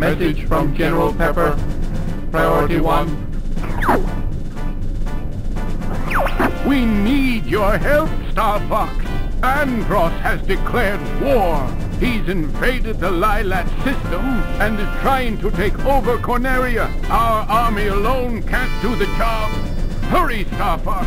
Message from General Pepper. Priority 1. We need your help, Star Fox. Andross has declared war. He's invaded the Lylat system and is trying to take over Corneria. Our army alone can't do the job. Hurry, Star Fox.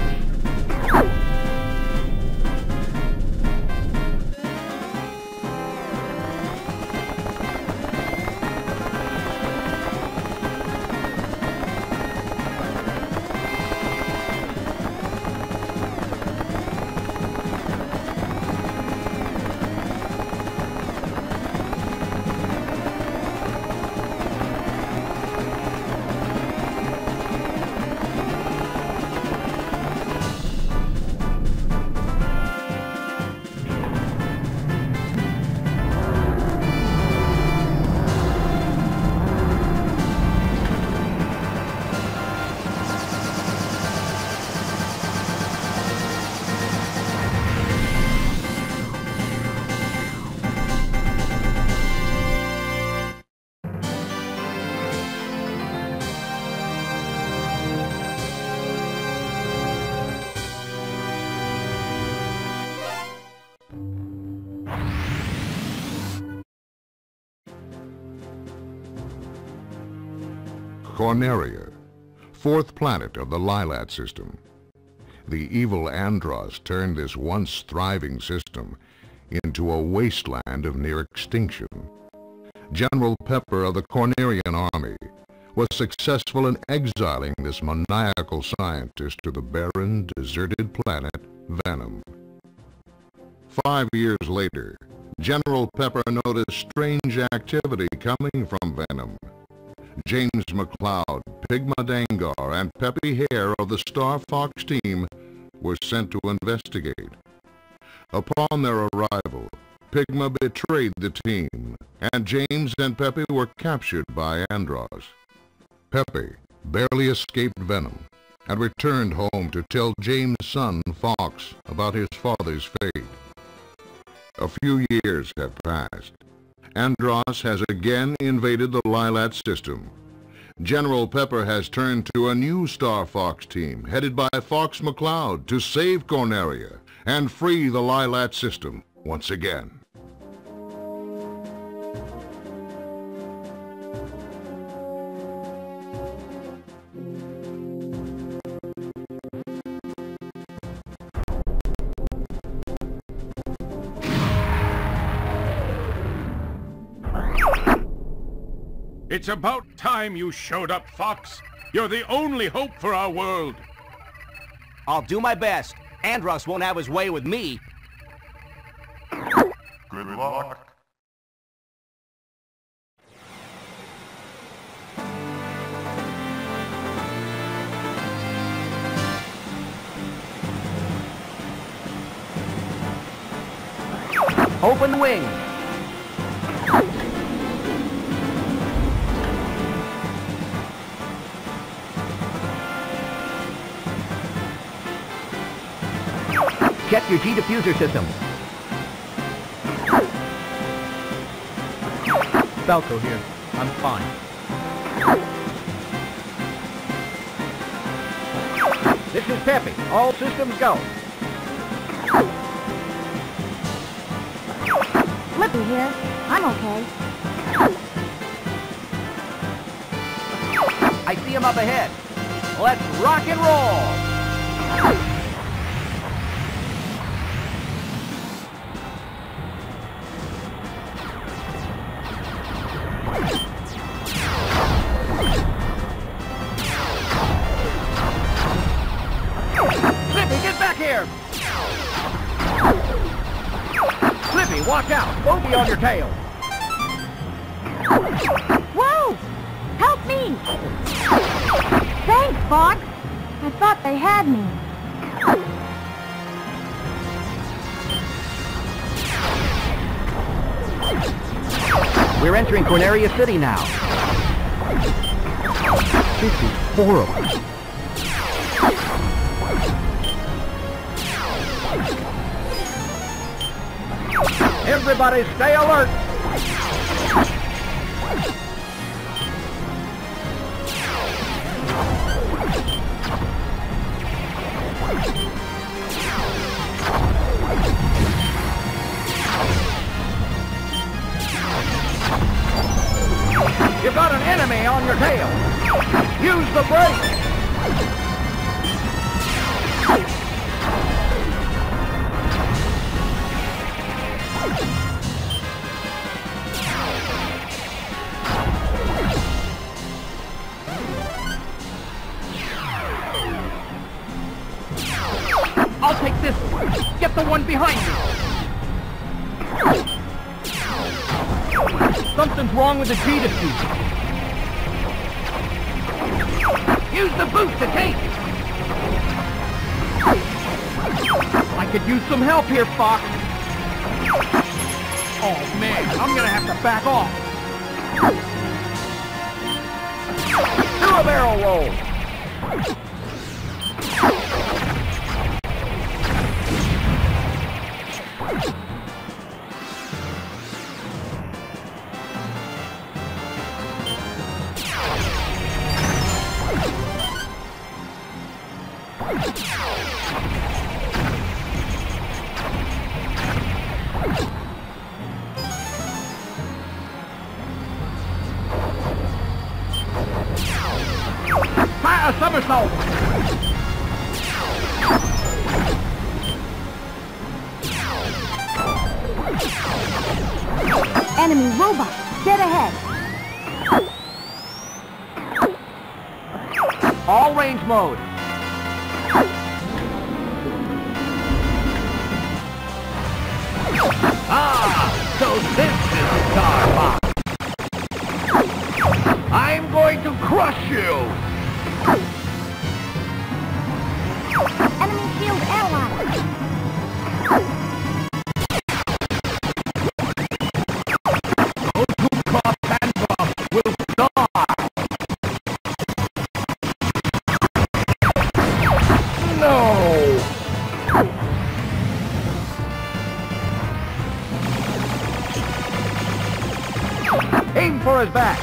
Corneria, fourth planet of the Lylat system. The evil Andross turned this once thriving system into a wasteland of near extinction. General Pepper of the Cornerian Army was successful in exiling this maniacal scientist to the barren, deserted planet Venom. Five years later, General Pepper noticed strange activity coming from Venom. James McCloud, Pigma Dengar, and Peppy Hare of the Star Fox team were sent to investigate. Upon their arrival, Pigma betrayed the team, and James and Peppy were captured by Andross. Peppy barely escaped Venom and returned home to tell James' son, Fox, about his father's fate. A few years have passed. Andross has again invaded the Lylat system. General Pepper has turned to a new Star Fox team, headed by Fox McCloud, to save Corneria and free the Lylat system once again. It's about time you showed up, Fox. You're the only hope for our world. I'll do my best. Andross won't have his way with me. Good luck. Open wing. Check your G-diffuser system. Falco here. I'm fine. This is Peppy. All systems go. Slippy here. I'm okay. I see him up ahead. Let's rock and roll. Tail! Whoa! Help me! Thanks, Fox. I thought they had me. We're entering Corneria City now. This is horrible. Everybody stay alert! With G defeat. Use the boost to take. I could use some help here, Fox. Oh man, I'm gonna have to back off. Do a barrel roll. Aim back.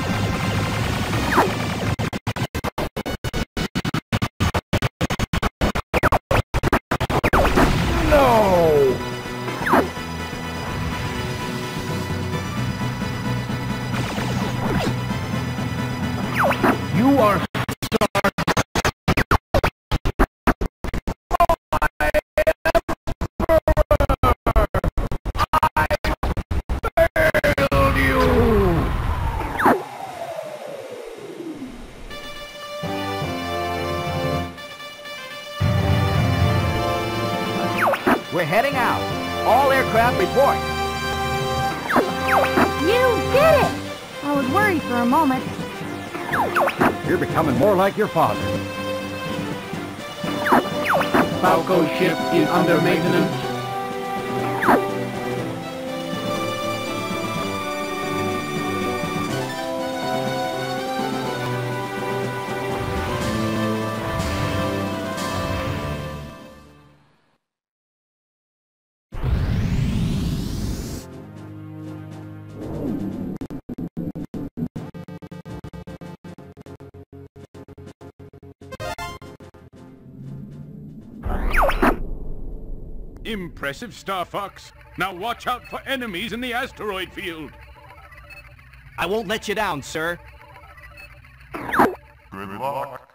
You're becoming more like your father. Falco ship is under maintenance. Impressive, Star Fox. Now watch out for enemies in the asteroid field. I won't let you down, sir. Good luck.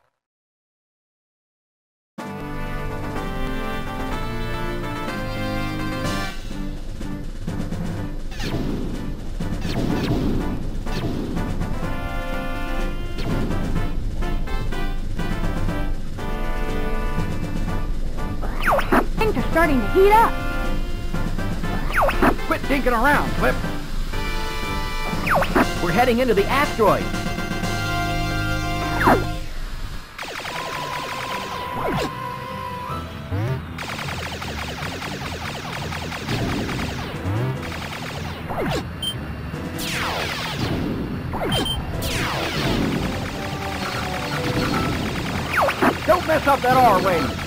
Starting to heat up. Quit dinking around, Flip. We're heading into the asteroid. Don't mess up that Arwing.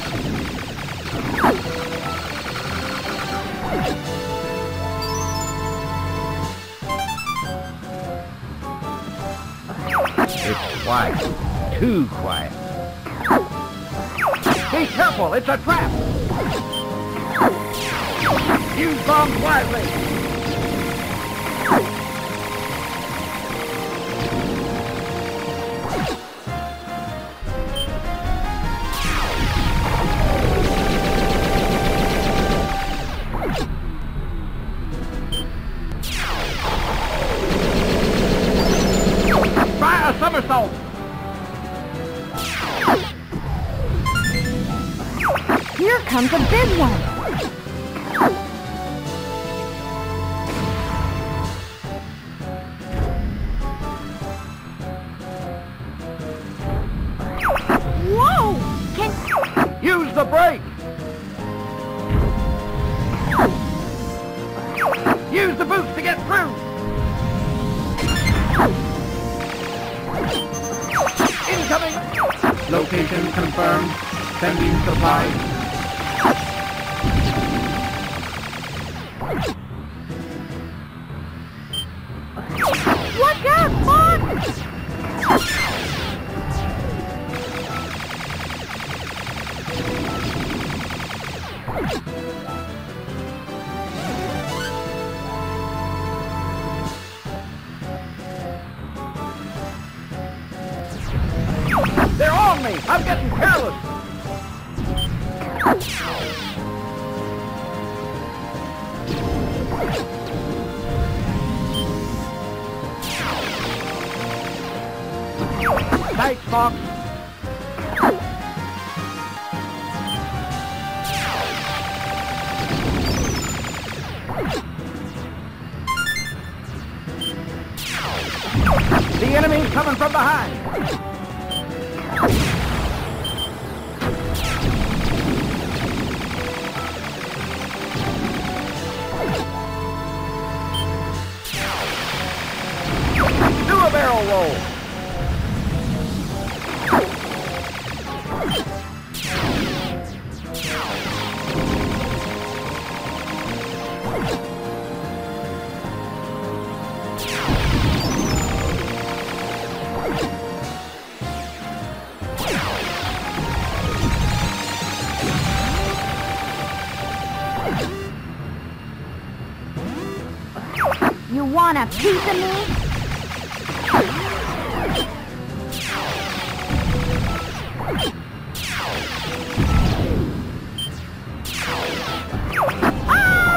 Quiet. Too quiet. Be careful, it's a trap! Use bombs wisely! somersault! Here comes a big one! You want a piece of me? Ah!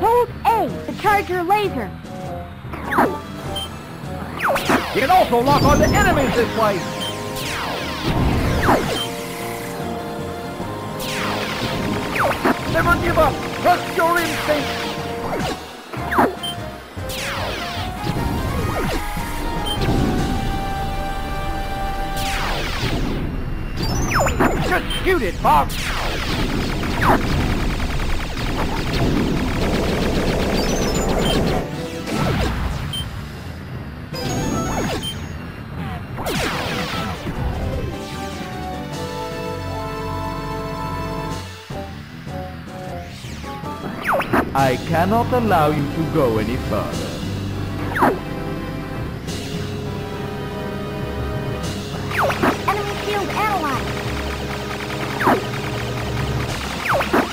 Hold A to charge your laser. You can also lock on the enemies this way. Never give up. Trust your instinct. Just shoot it, Fox. Cannot allow you to go any further. Enemy shield analyzed.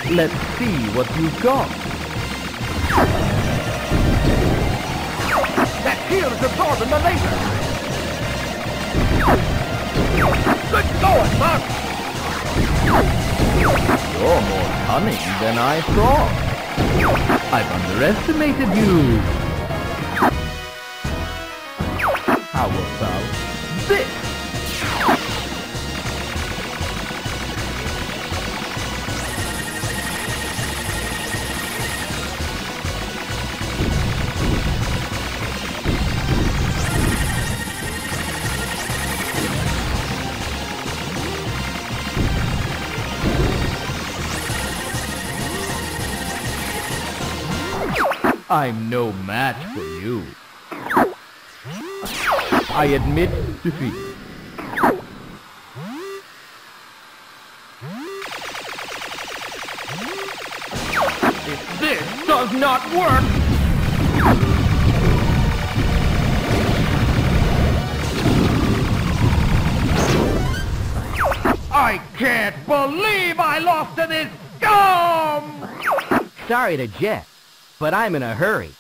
Let's see what you've got. That shield is absorbing the laser. Good going, Buck. You're more cunning than I thought. I've underestimated you. I'm no match for you. I admit defeat. If this does not work... I can't believe I lost to this scum! Sorry to Jet, but I'm in a hurry.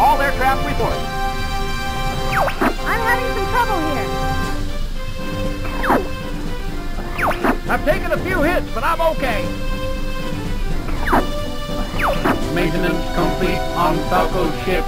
All aircraft report. I'm having some trouble here. I've taken a few hits, but I'm okay. Maintenance complete on Falco's ship.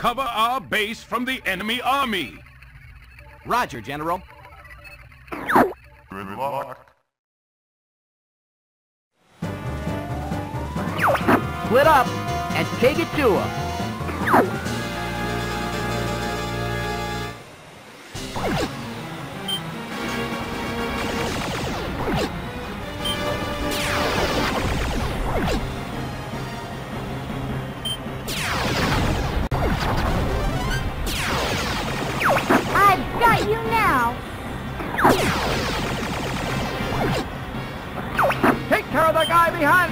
Recover our base from the enemy army. Roger, General. Good luck. Split up and take it to him.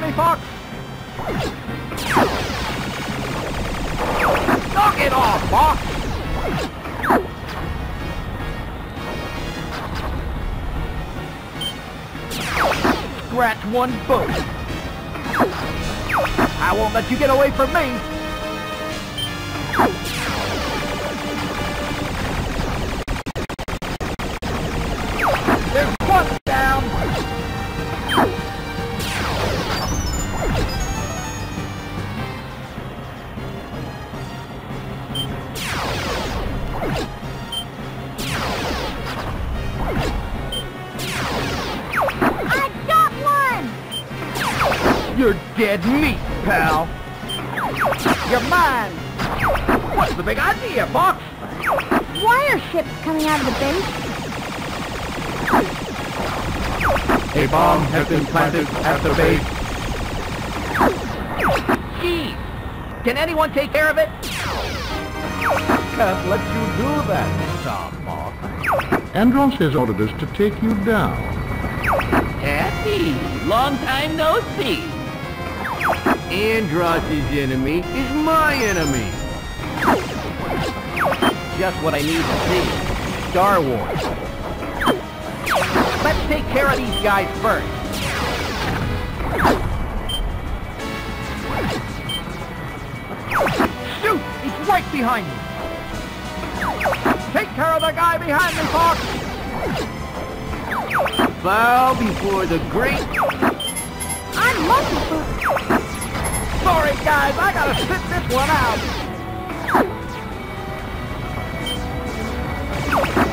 Me, Fox. Knock it off, Fox. Scratch one boat. I won't let you get away from me. Can't let you do that, Mr. Fox. Andross has ordered us to take you down. Peppy, long time no see. Andross's enemy is my enemy. Just what I need to see. Star Wars. Let's take care of these guys first. Shoot! He's right behind me. Guy behind me, Fox. Bow before the great I'm lucky for... Sorry, guys, I gotta sit this one out.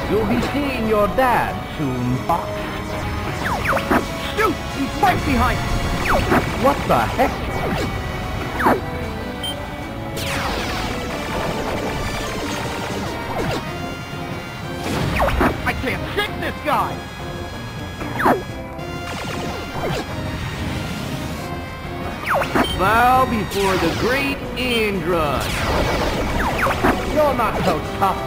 You'll be seeing your dad soon, Fox. Shoot! He's right behind me. What the heck? Before the great Andron. You're not so tough.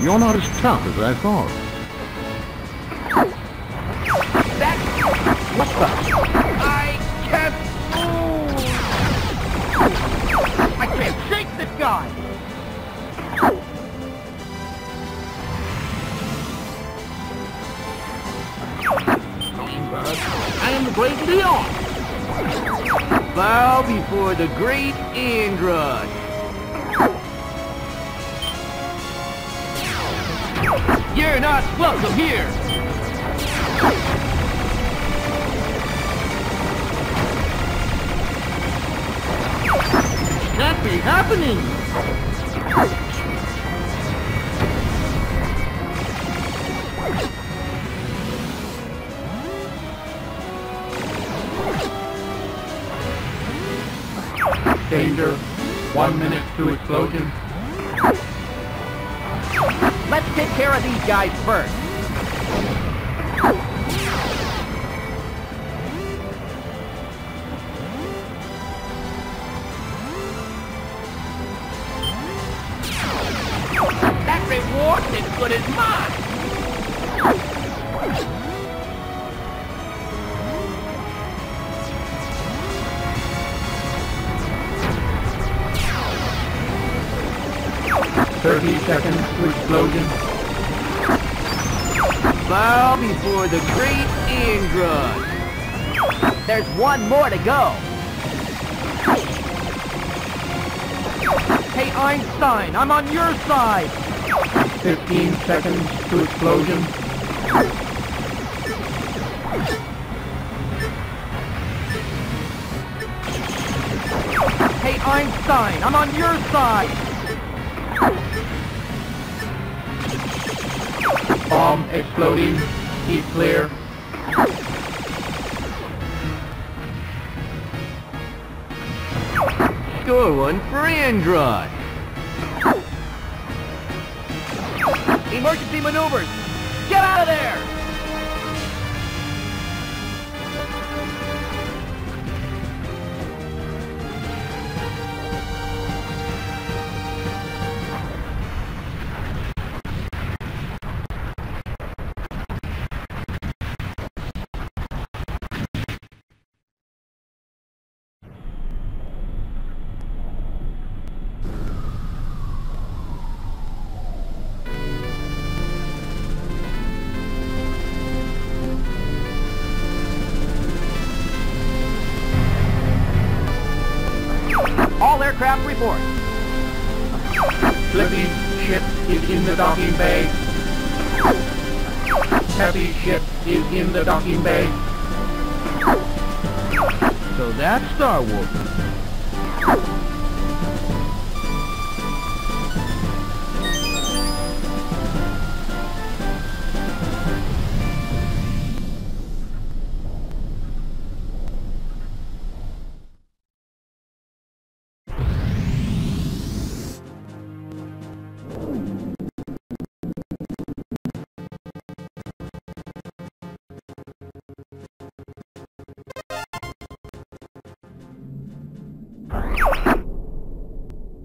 You're not as tough as I thought. That... What the... The great Andron. You're not welcome here! Can't be happening! Let's take care of these guys first. I'm on your side. Fifteen seconds to explosion. Hey, Einstein, I'm on your side. Bomb exploding. Keep clear. Score one for Andross. Emergency maneuvers. Get out of there!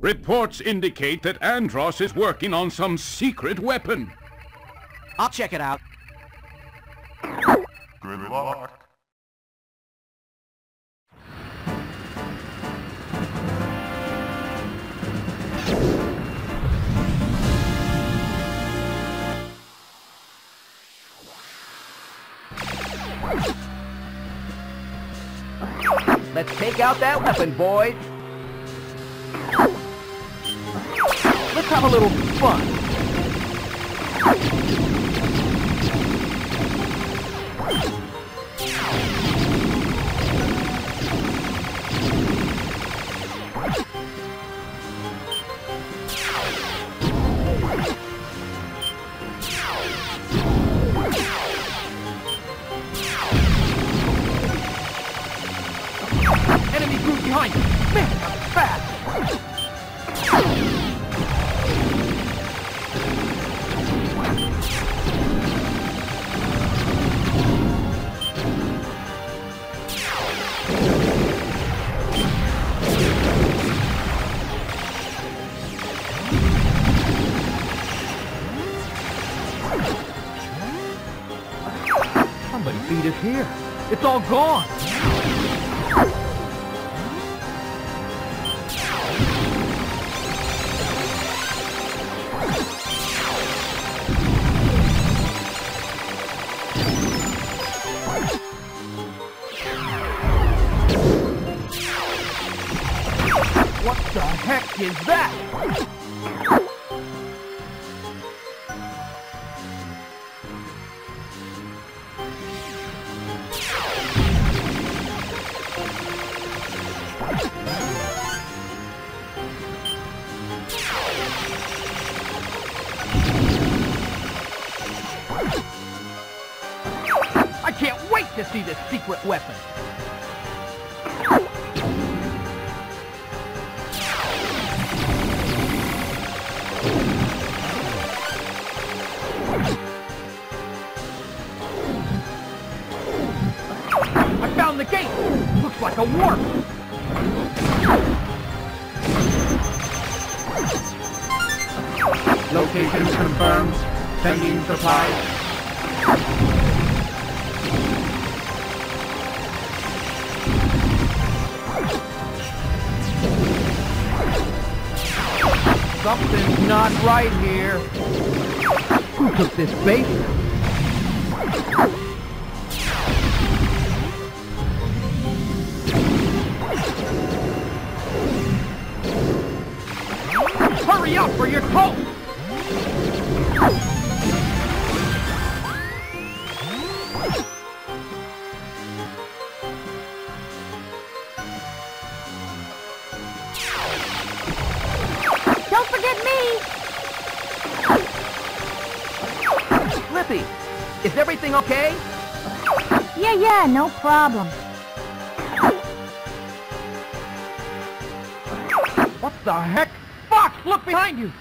Reports indicate that Andross is working on some secret weapon. I'll check it out. Good luck. Let's take out that weapon, boys. Have a little fun. Enemy group behind us. It's all gone. Location confirmed. Sending supplies. Something's not right here. Who took this bait? Hurry up or you're toast! No problem. What the heck? Fox, look behind you!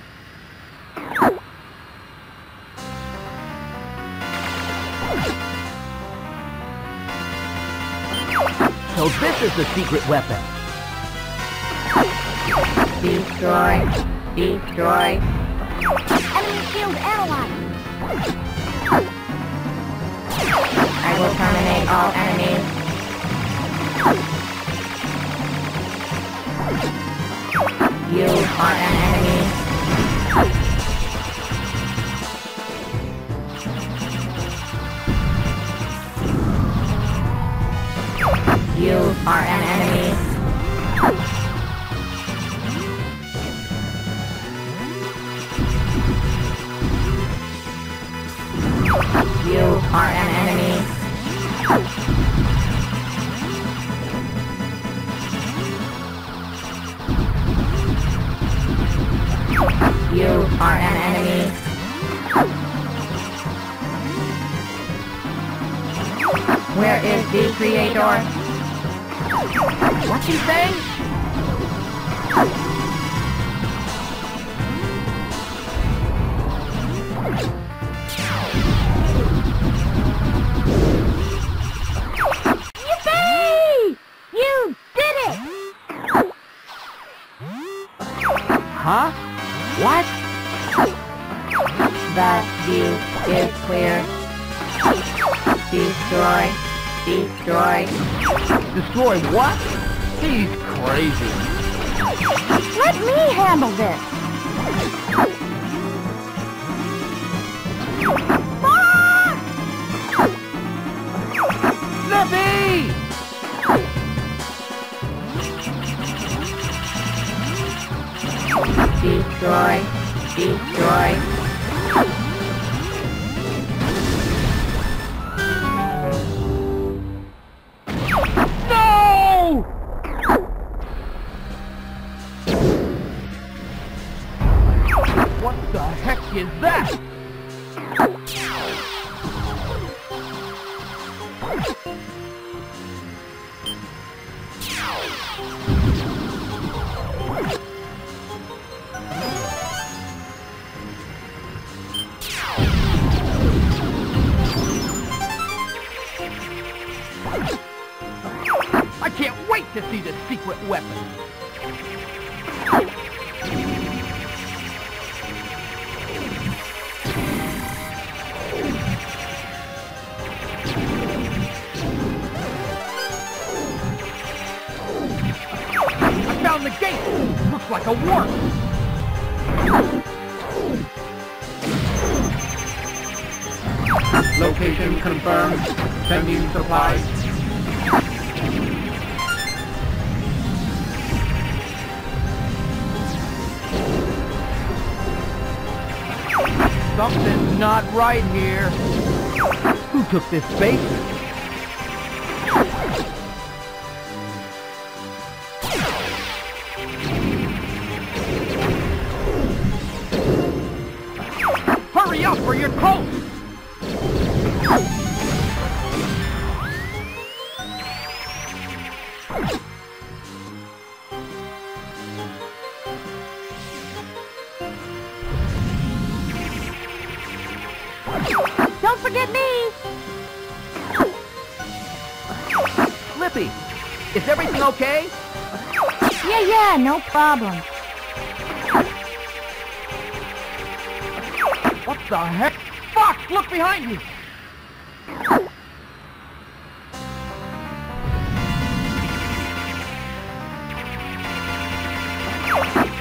So this is the secret weapon. Destroy. Destroy. Enemy shield analyzed. Will terminate all enemies. You are an enemy. You are an enemy. You are an enemy. Where is the creator? What's he saying? Destroy what? He's crazy. Let me handle this. Ah! Fox! Slippy! Destroy. Destroy. Something's not right here. Who took this bait? Hurry up or you're toast! Okay? Yeah, yeah, no problem. What the heck? Fuck, look behind you!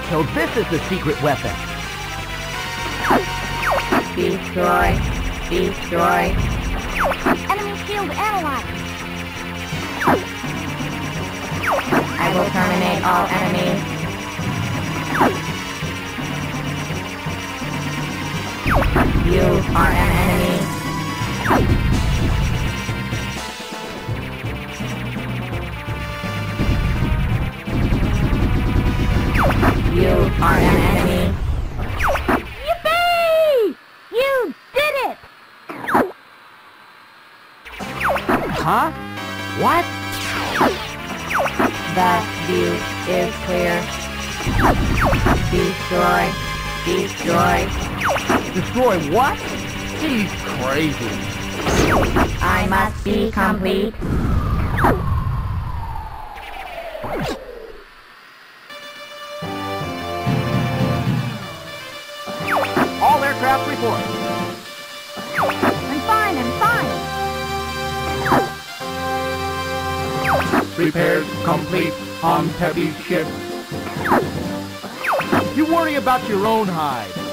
So this is the secret weapon. Destroy. Destroy. Enemy shield analyzed. I will terminate all enemies. You are an enemy. You are an enemy. Yippee! You did it! Huh? Is clear. Destroy. Destroy. Destroy what? He's crazy. I must be complete. All aircraft report. I'm fine, I'm fine. Repairs complete on Peppy's ship. You worry about your own hide.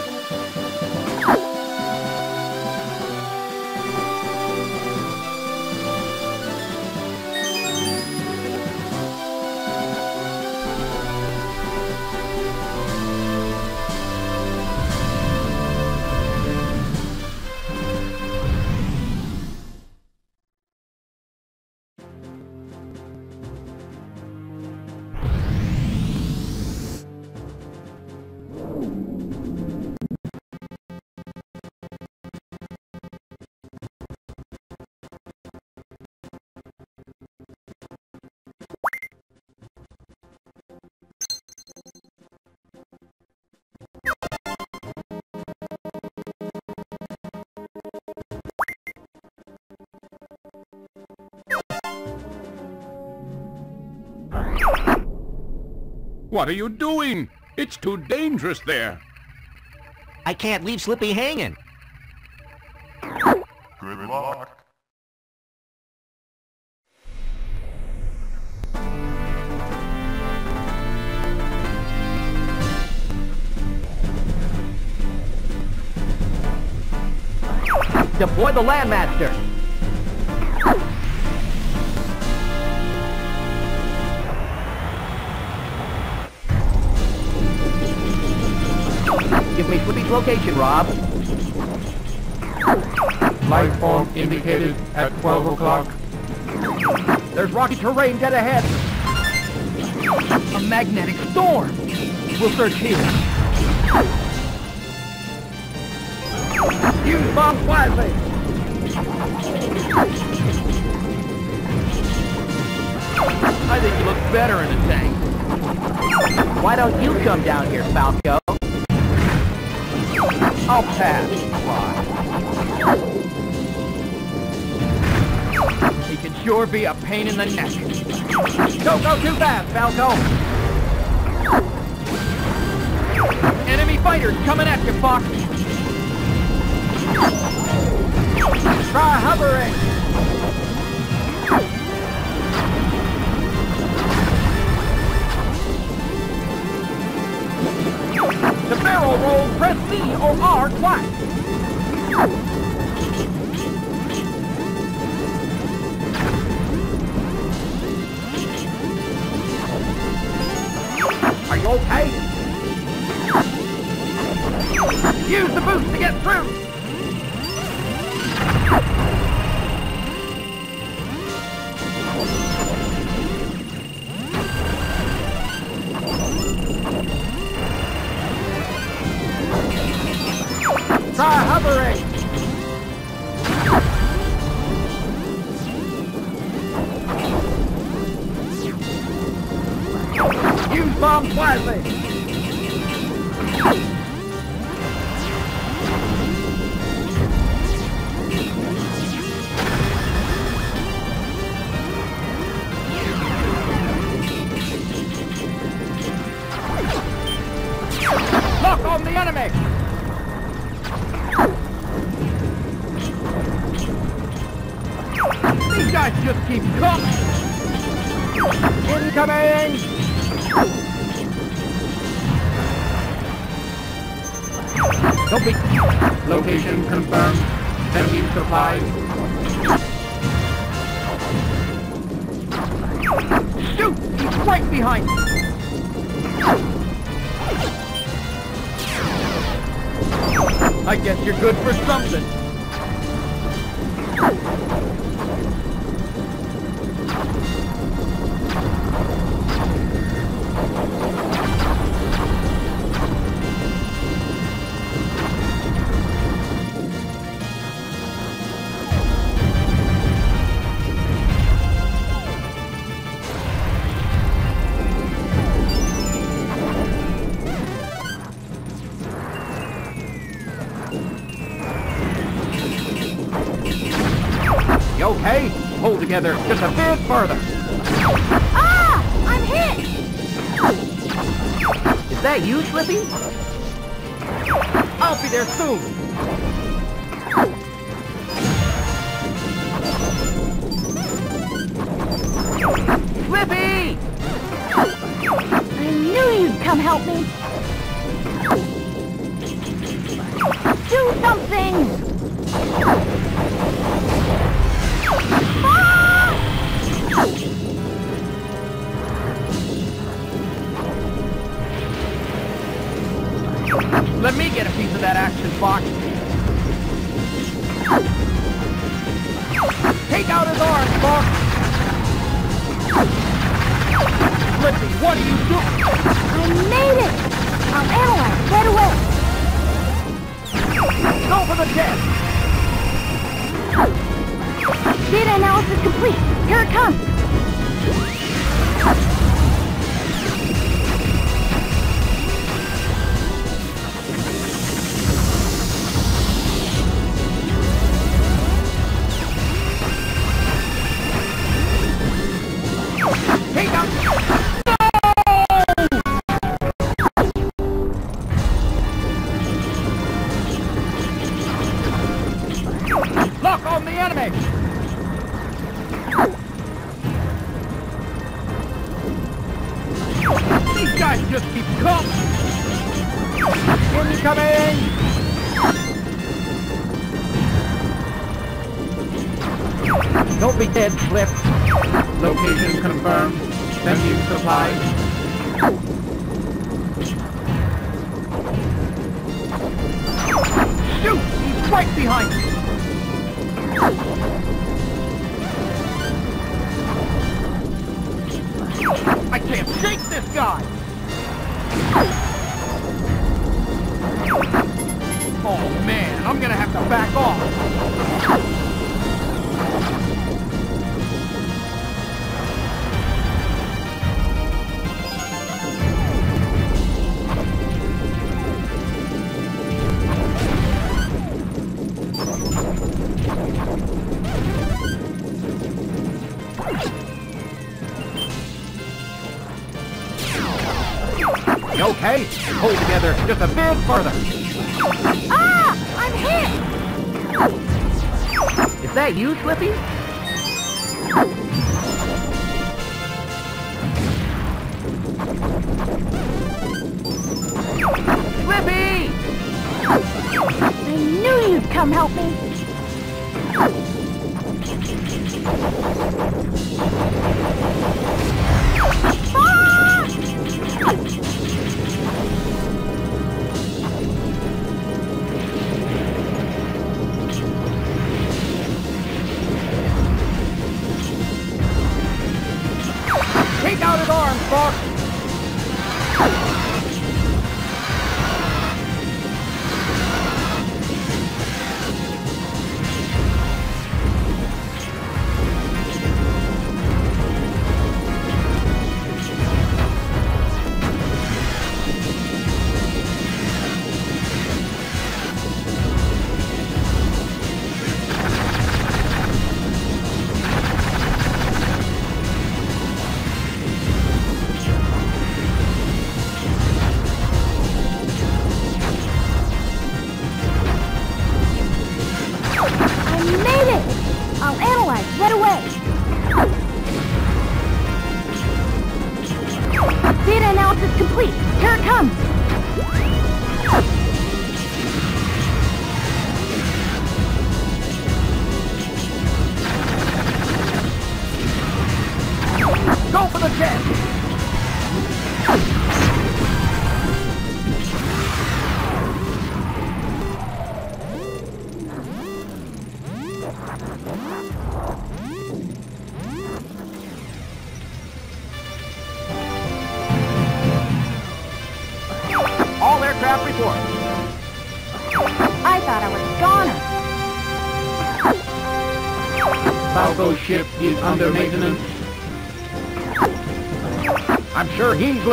What are you doing? It's too dangerous there. I can't leave Slippy hanging. Good luck. Deploy the Landmaster. Location, Rob. Life form indicated at 12 o'clock. There's rocky terrain dead ahead. A magnetic storm. We'll search here. Use bomb wisely. I think you look better in a tank. Why don't you come down here, Falco? He can sure be a pain in the neck. Don't go too fast, Falco! Enemy fighters coming at you, Fox! Try hovering! The barrel roll, press C or R twice. Are you okay? Use the boost to get through! Together just a bit further. Ah! I'm hit! Is that you, Slippy? I'll be there soon. Slippy! I knew you'd come help me! Dead, Flip. Location confirmed. Send you supplies. Shoot! He's right behind me! I can't shake this guy! Oh man, I'm gonna have to back off! Hold together just a bit further. Ah! I'm hit! Is that you, Slippy? Analysis complete. Here it comes. Go for the jet!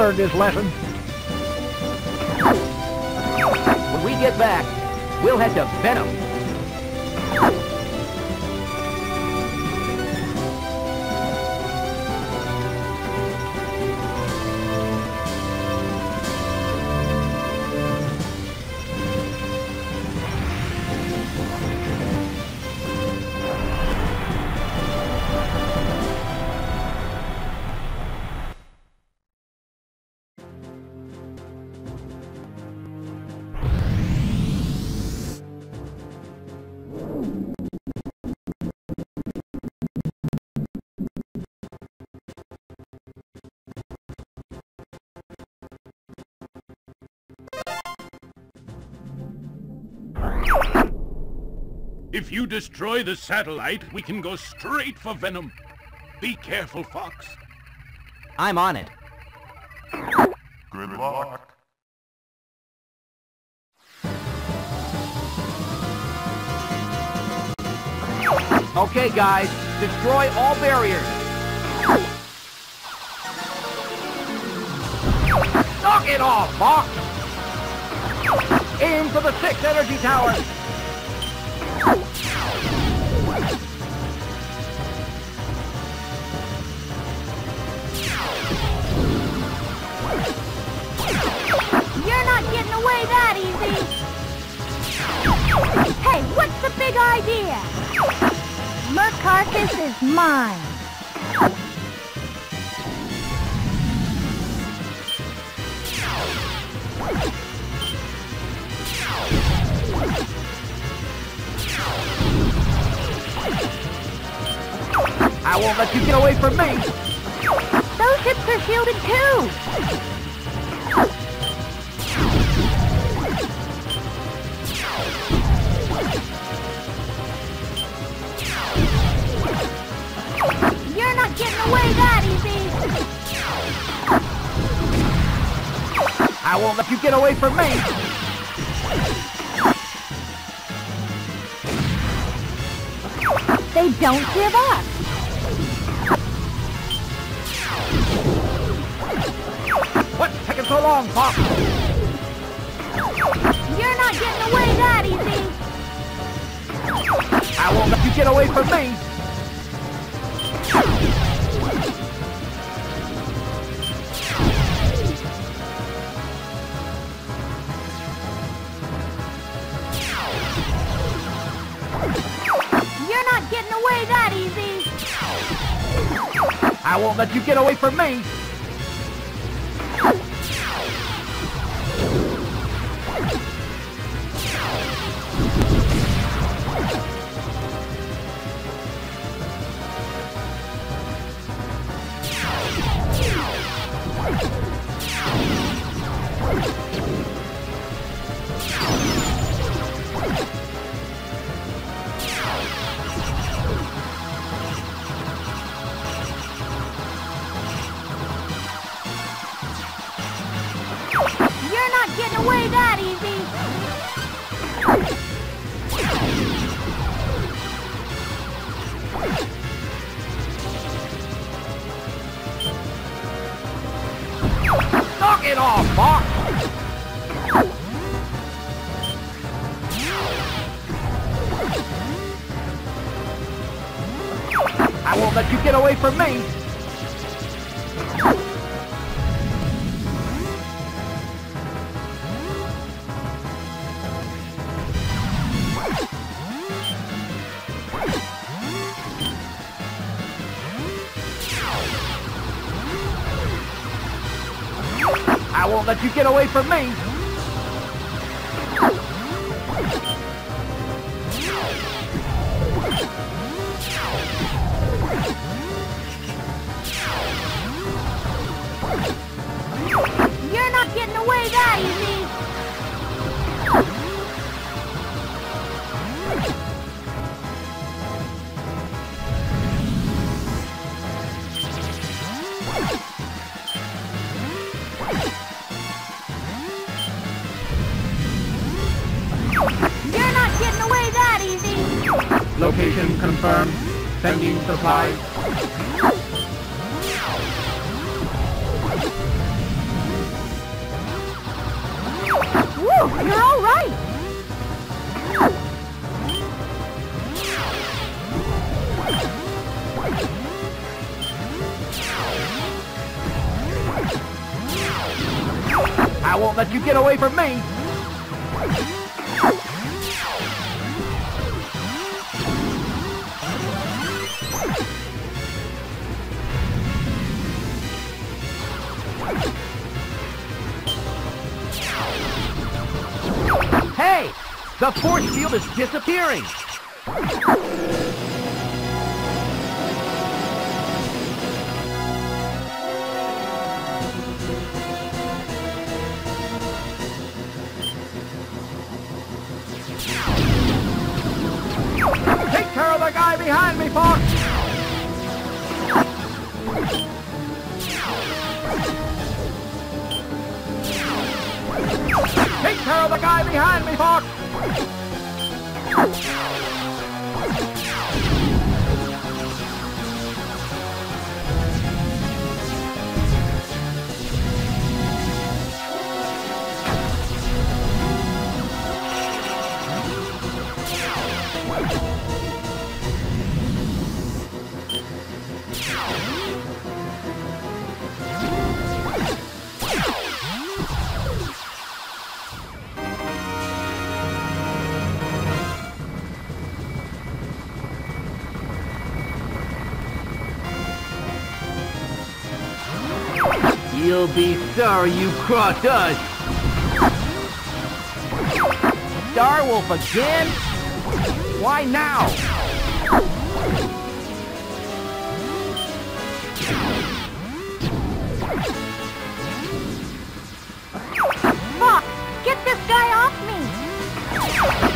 Learned his lesson. When we get back, we'll head to Venom. If you destroy the satellite, we can go straight for Venom. Be careful, Fox. I'm on it. Good luck. Okay, guys, destroy all barriers. Knock it off, Fox! Aim for the six energy towers! Hey, what's the big idea? Merc carcass is mine. Let you get away from me! Those ships are shielded too. You're not getting away that easy. I won't let you get away from me! They don't give up. So long, Fox? You're not getting away that easy. I won't let you get away from me! You're not getting away that easy. I won't let you get away from me! It off! I won't let you get away from me! Let you get away from me! You get away from me! Hey! The force field is disappearing! Guy behind me, Fox! Take care of the guy behind me, Fox! You'll be sorry you crossed us! Starwolf again? Why now? Fox, get this guy off me!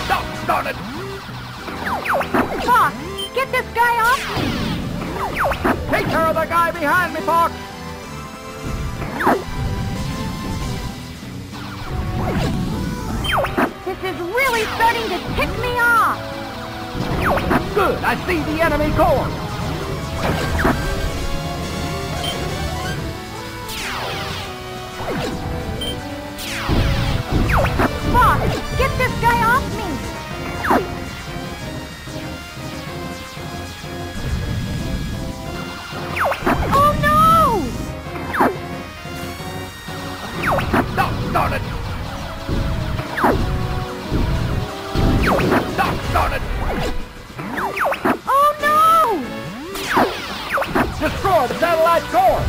Stop, darn it! Fox, get this guy off me! Take care of the guy behind me, Fox! Starting to me off! Good, I see the enemy core! Destroy the satellite core!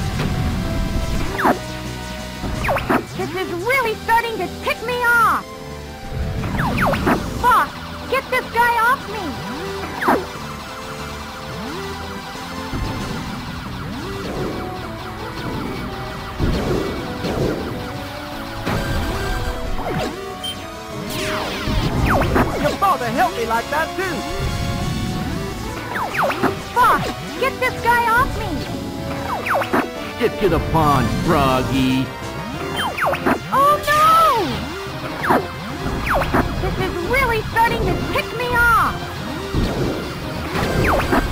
This is really starting to tick me off! Fox, get this guy off me! Your father helped me like that too! Fox, get this guy off me! Get to the pond, Froggy! Oh no! This is really starting to tick me off!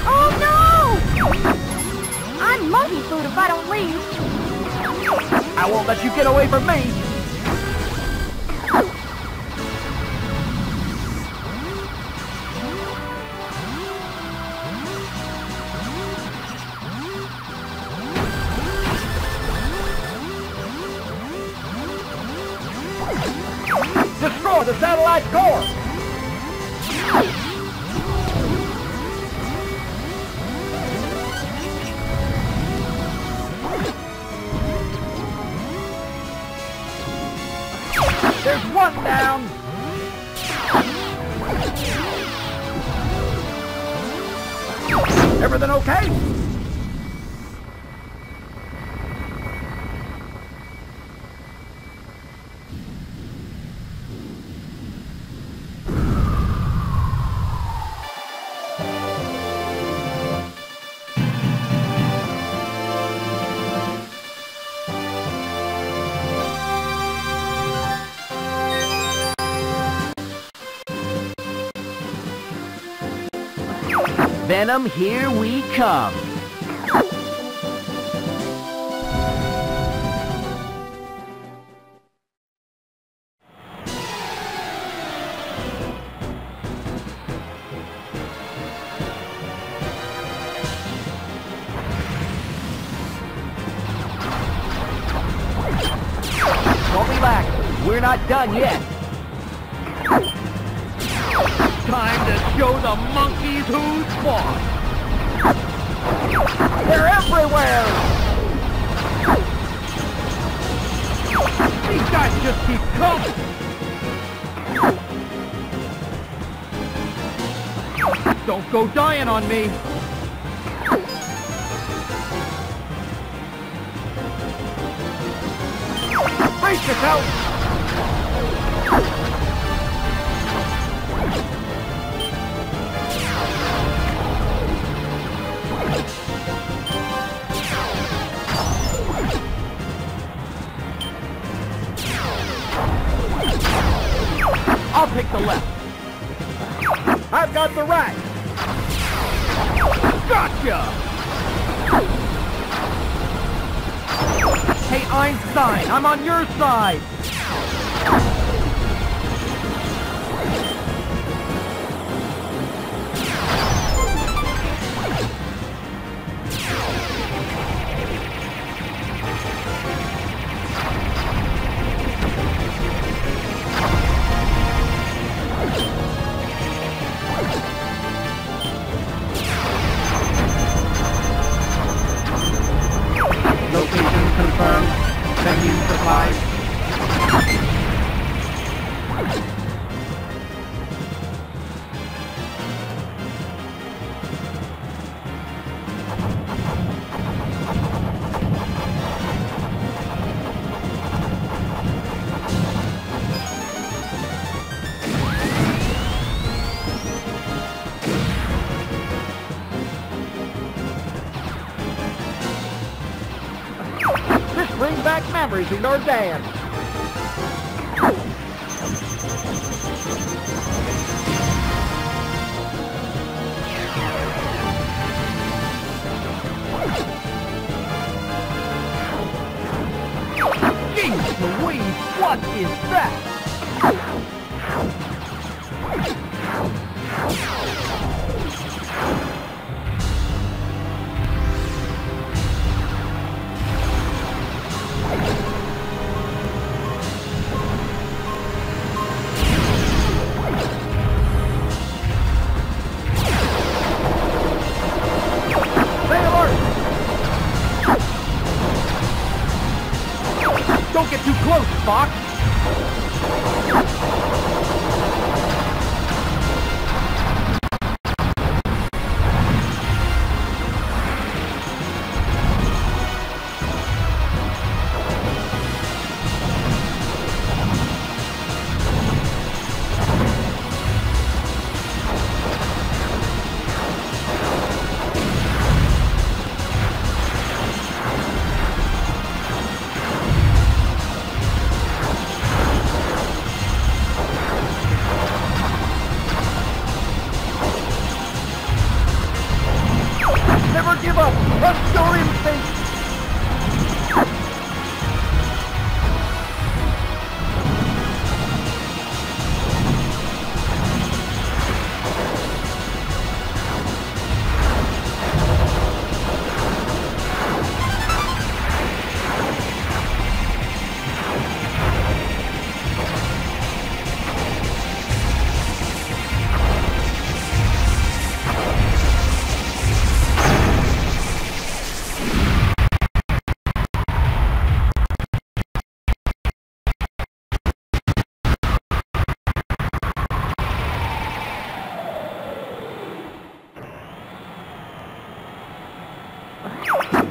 Oh no! I'm monkey food if I don't leave! I won't let you get away from me! Venom, here we come. Don't relax. We're not done yet. Show the monkeys who's boss. They're everywhere. These guys just keep coming. Don't go dying on me. Brace yourself. Side. Of dad. Jeez Louise, what is that?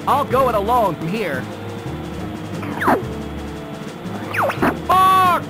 I'll go it alone from here. Fox!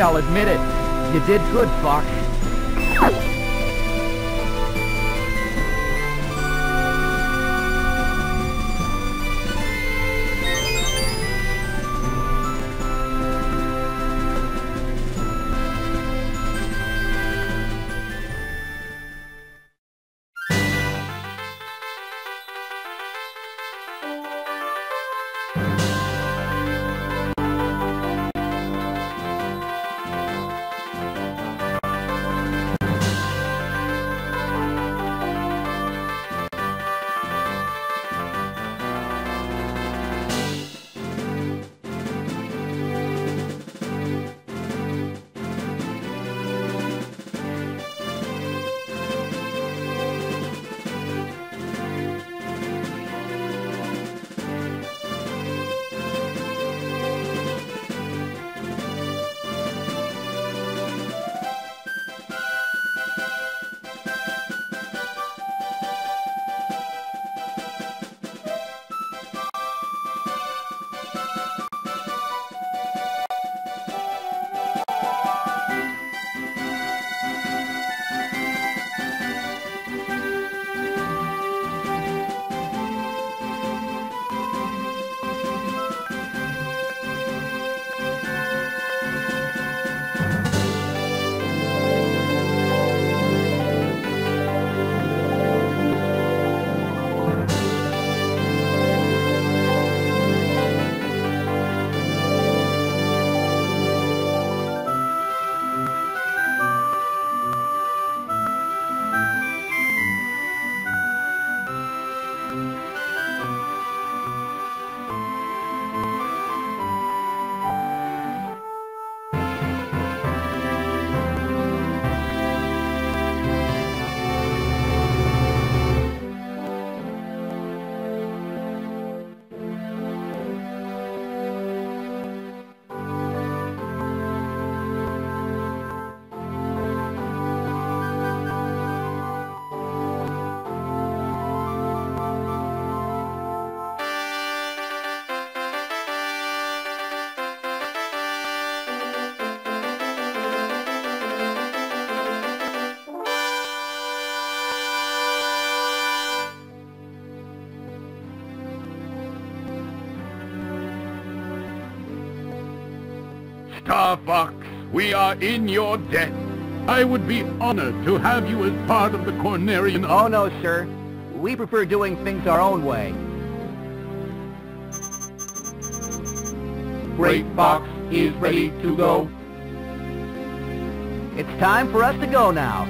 I'll admit it. You did good, Fox. We are in your debt. I would be honored to have you as part of the Cornerian... Oh, no, sir. We prefer doing things our own way. Great Fox is ready to go. It's time for us to go now.